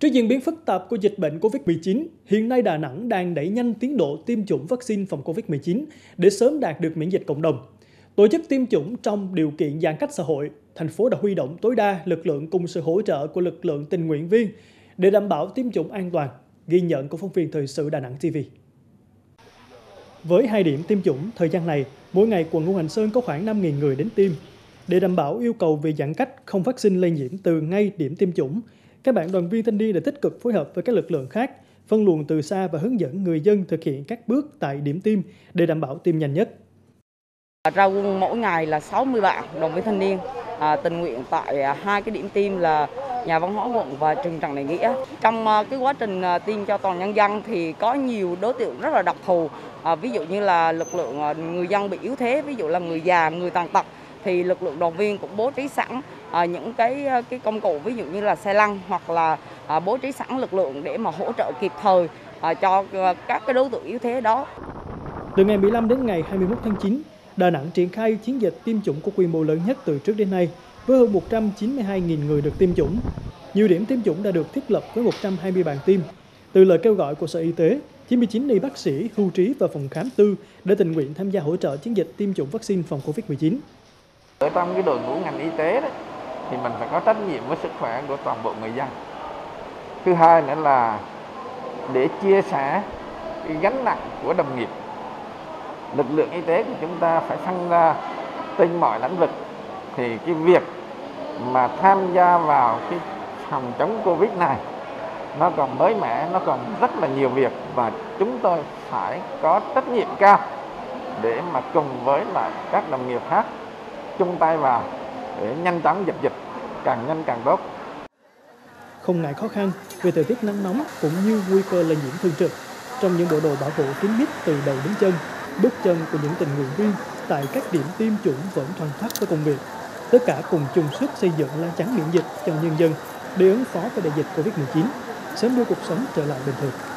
Trước diễn biến phức tạp của dịch bệnh COVID-19, hiện nay Đà Nẵng đang đẩy nhanh tiến độ tiêm chủng vaccine phòng COVID-19 để sớm đạt được miễn dịch cộng đồng. Tổ chức tiêm chủng trong điều kiện giãn cách xã hội, thành phố đã huy động tối đa lực lượng cùng sự hỗ trợ của lực lượng tình nguyện viên để đảm bảo tiêm chủng an toàn, ghi nhận của phóng viên thời sự Đà Nẵng TV. Với hai điểm tiêm chủng, thời gian này, mỗi ngày quận Ngũ Hành Sơn có khoảng 5.000 người đến tiêm. Để đảm bảo yêu cầu về giãn cách không phát sinh lây nhiễm từ ngay điểm tiêm chủng, các bạn đoàn viên thanh niên đã tích cực phối hợp với các lực lượng khác, phân luồng từ xa và hướng dẫn người dân thực hiện các bước tại điểm tiêm để đảm bảo tiêm nhanh nhất. Ra quân mỗi ngày là 60 bạn đoàn viên thanh niên à, tình nguyện tại à, hai cái điểm tiêm là nhà văn hóa quận và trường Trần Đại Nghĩa. Trong à, cái quá trình à, tiêm cho toàn nhân dân thì có nhiều đối tượng rất là đặc thù, à, ví dụ như là lực lượng người dân bị yếu thế, ví dụ là người già, người tàn tật thì lực lượng đoàn viên cũng bố trí sẵn à, những cái cái công cụ ví dụ như là xe lăn hoặc là à, bố trí sẵn lực lượng để mà hỗ trợ kịp thời à, cho các cái đối tượng yếu thế đó. Từ ngày 15 đến ngày 21 tháng 9, Đà Nẵng triển khai chiến dịch tiêm chủng có quy mô lớn nhất từ trước đến nay với hơn 192.000 người được tiêm chủng. Nhiều điểm tiêm chủng đã được thiết lập với 120 bàn tiêm. Từ lời kêu gọi của Sở Y tế, 99 y bác sĩ, hưu trí và phòng khám tư đã tình nguyện tham gia hỗ trợ chiến dịch tiêm chủng vaccine phòng COVID-19. Ở trong cái đội ngũ ngành y tế đấy, thì mình phải có trách nhiệm với sức khỏe của toàn bộ người dân. Thứ hai nữa là để chia sẻ cái gánh nặng của đồng nghiệp. Lực lượng y tế của chúng ta phải phân ra trên mọi lĩnh vực thì cái việc mà tham gia vào cái phòng chống Covid này nó còn mới mẻ, nó còn rất là nhiều việc và chúng tôi phải có trách nhiệm cao để mà cùng với lại các đồng nghiệp khác chung tay vào để nhanh chóng dập dịch càng nhanh càng tốt. Không ngại khó khăn về thời tiết nắng nóng cũng như nguy cơ lây nhiễm thường trực, trong những bộ đồ bảo hộ kín mít từ đầu đến chân, bước chân của những tình nguyện viên tại các điểm tiêm chủng vẫn thoăn thoắt với công việc. Tất cả cùng chung sức xây dựng lá chắn miễn dịch cho nhân dân để ứng phó với đại dịch Covid-19, sớm đưa cuộc sống trở lại bình thường.